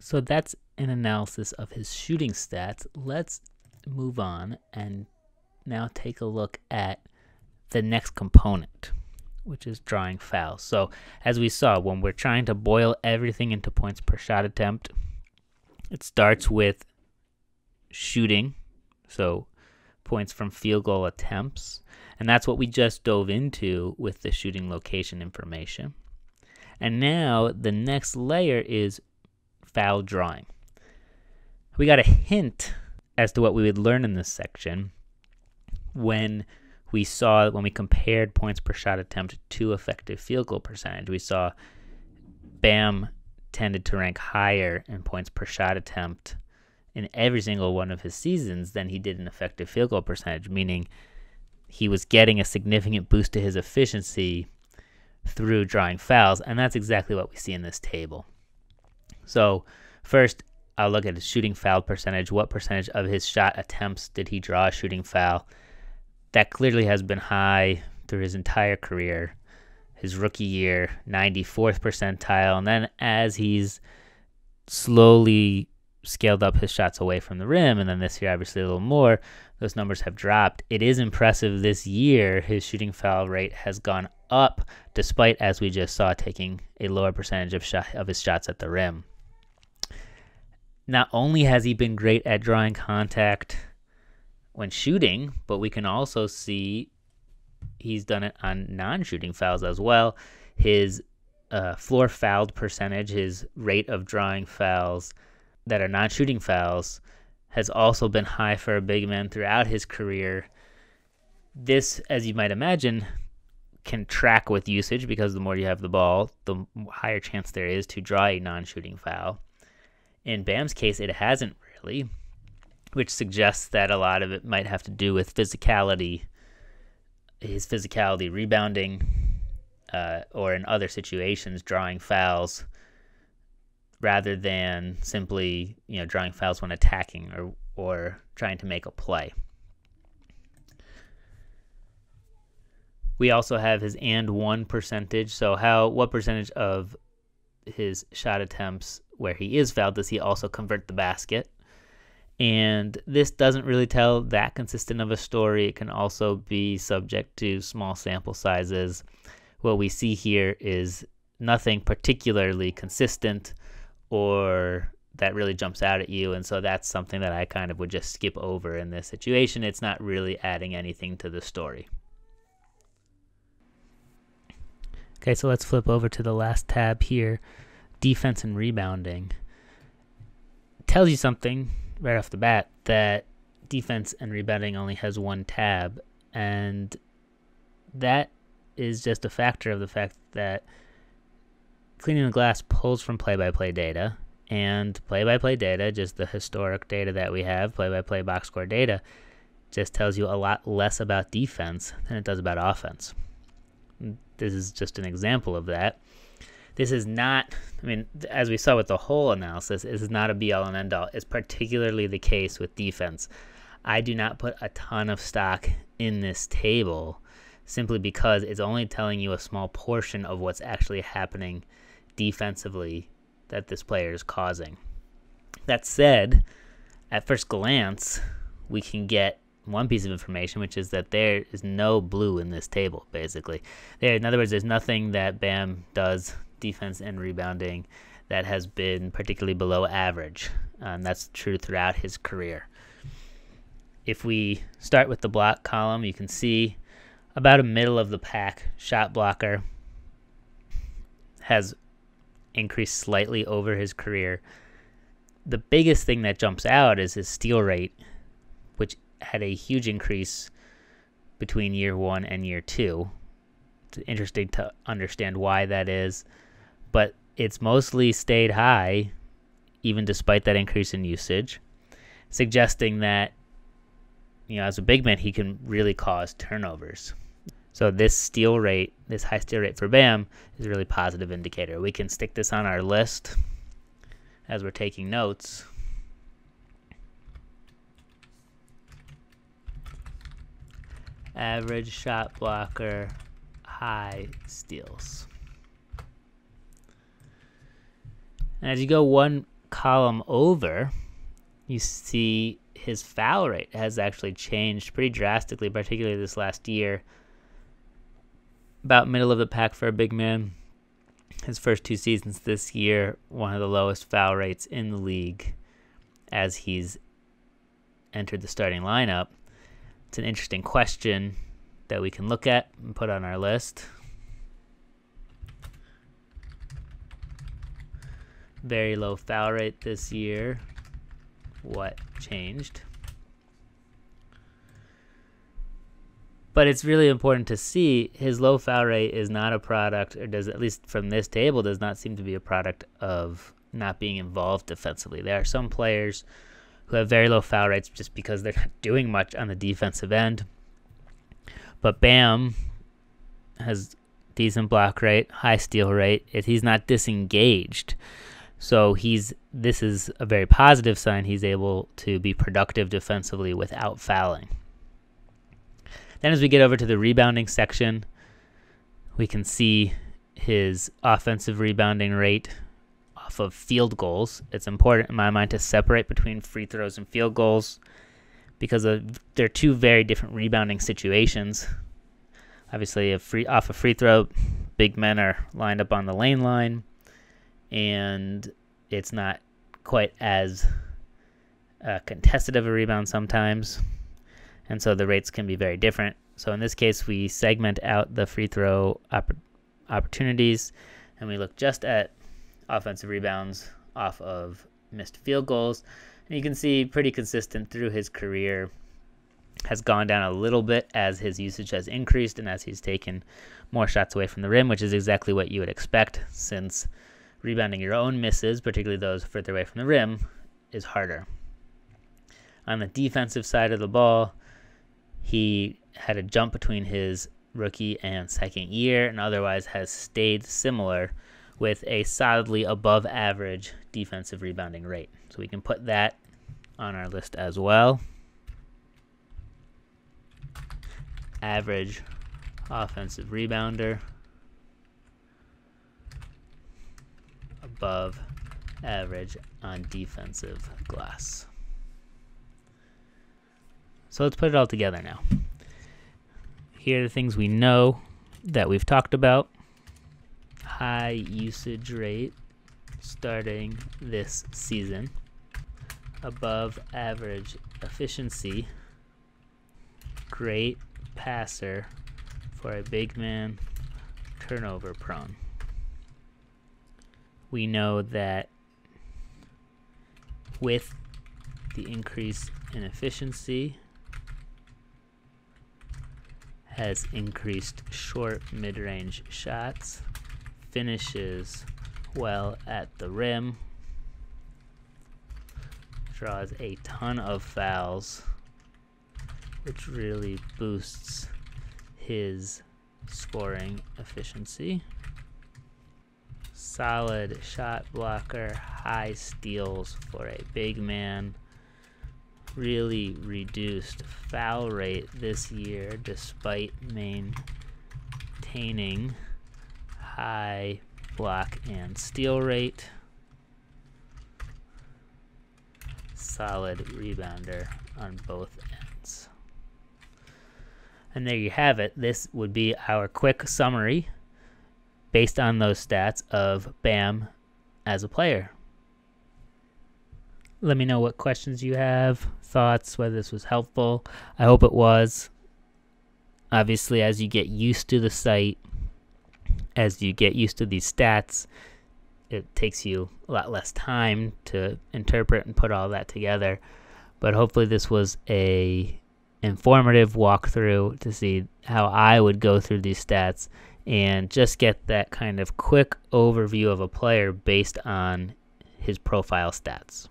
So that's an analysis of his shooting stats. Let's move on and now take a look at the next component, which is drawing fouls. So, as we saw, when we're trying to boil everything into points per shot attempt, it starts with shooting, so points from field goal attempts. And that's what we just dove into with the shooting location information. And now the next layer is drawing. We got a hint as to what we would learn in this section when we saw when we compared points per shot attempt to effective field goal percentage. We saw Bam tended to rank higher in points per shot attempt in every single one of his seasons than he did in effective field goal percentage, meaning he was getting a significant boost to his efficiency through drawing fouls, and that's exactly what we see in this table. So, first, I'll look at his shooting foul percentage. What percentage of his shot attempts did he draw a shooting foul? That clearly has been high through his entire career. His rookie year, 94th percentile. And then as he's slowly scaled up his shots away from the rim, and then this year, obviously, a little more, those numbers have dropped. It is impressive this year, his shooting foul rate has gone up, despite, as we just saw, taking a lower percentage of, shot, of his shots at the rim. Not only has he been great at drawing contact when shooting, but we can also see he's done it on non shooting fouls as well. His uh, floor fouled percentage, his rate of drawing fouls that are non shooting fouls, has also been high for a big man throughout his career. This, as you might imagine, can track with usage because the more you have the ball, the higher chance there is to draw a non shooting foul. In Bam's case, it hasn't really, which suggests that a lot of it might have to do with physicality, his physicality rebounding, uh, or in other situations, drawing fouls rather than simply you know drawing fouls when attacking or or trying to make a play. We also have his and one percentage. So how what percentage of his shot attempts where he is fouled does he also convert the basket? And this doesn't really tell that consistent of a story. It can also be subject to small sample sizes. What we see here is nothing particularly consistent or that really jumps out at you. And so that's something that I kind of would just skip over in this situation. It's not really adding anything to the story. Okay, so let's flip over to the last tab here defense and rebounding. Tells you something right off the bat that defense and rebounding only has one tab. And that is just a factor of the fact that Cleaning the Glass pulls from play by play data, and play by play data, just the historic data that we have, play by play box score data, just tells you a lot less about defense than it does about offense. This is just an example of that. This is not, I mean, as we saw with the whole analysis, this is not a be all and end all. It's particularly the case with defense. I do not put a ton of stock in this table simply because it's only telling you a small portion of what's actually happening defensively that this player is causing. That said, at first glance, we can get one piece of information, which is that there is no blue in this table, basically. There, in other words, there's nothing that Bam does, defense and rebounding, that has been particularly below average. And that's true throughout his career. If we start with the block column, you can see about a middle of the pack shot blocker has increased slightly over his career. The biggest thing that jumps out is his steal rate, which had a huge increase between year one and year two. It's interesting to understand why that is, but it's mostly stayed high, even despite that increase in usage, suggesting that, you know, as a big man, he can really cause turnovers. So this steal rate, this high steal rate for BAM is a really positive indicator. We can stick this on our list as we're taking notes. Average shot blocker, high steals. And as you go one column over, you see his foul rate has actually changed pretty drastically, particularly this last year. About middle of the pack for a big man. His first two seasons this year, one of the lowest foul rates in the league as he's entered the starting lineup. It's an interesting question that we can look at and put on our list. Very low foul rate this year. What changed? But it's really important to see his low foul rate is not a product, or does at least from this table, does not seem to be a product of not being involved defensively. There are some players who have very low foul rates just because they're not doing much on the defensive end. But Bam has decent block rate, high steal rate. If he's not disengaged, so he's this is a very positive sign. He's able to be productive defensively without fouling. Then as we get over to the rebounding section, we can see his offensive rebounding rate off of field goals. It's important in my mind to separate between free throws and field goals because of, they're two very different rebounding situations. Obviously, a free off a free throw, big men are lined up on the lane line, and it's not quite as uh, contested of a rebound sometimes and so the rates can be very different. So in this case, we segment out the free throw opp opportunities, and we look just at offensive rebounds off of missed field goals. And you can see pretty consistent through his career has gone down a little bit as his usage has increased and as he's taken more shots away from the rim, which is exactly what you would expect since rebounding your own misses, particularly those further away from the rim, is harder. On the defensive side of the ball, he had a jump between his rookie and second year, and otherwise has stayed similar with a solidly above average defensive rebounding rate. So we can put that on our list as well. Average offensive rebounder. Above average on defensive glass. So let's put it all together now. Here are the things we know that we've talked about. High usage rate starting this season. Above average efficiency. Great passer for a big man, turnover prone. We know that with the increase in efficiency, has increased short mid-range shots, finishes well at the rim, draws a ton of fouls, which really boosts his scoring efficiency. Solid shot blocker, high steals for a big man really reduced foul rate this year despite maintaining high block and steal rate. Solid rebounder on both ends. And there you have it. This would be our quick summary based on those stats of Bam as a player. Let me know what questions you have, thoughts, whether this was helpful. I hope it was. Obviously, as you get used to the site, as you get used to these stats, it takes you a lot less time to interpret and put all that together. But hopefully, this was a informative walkthrough to see how I would go through these stats and just get that kind of quick overview of a player based on his profile stats.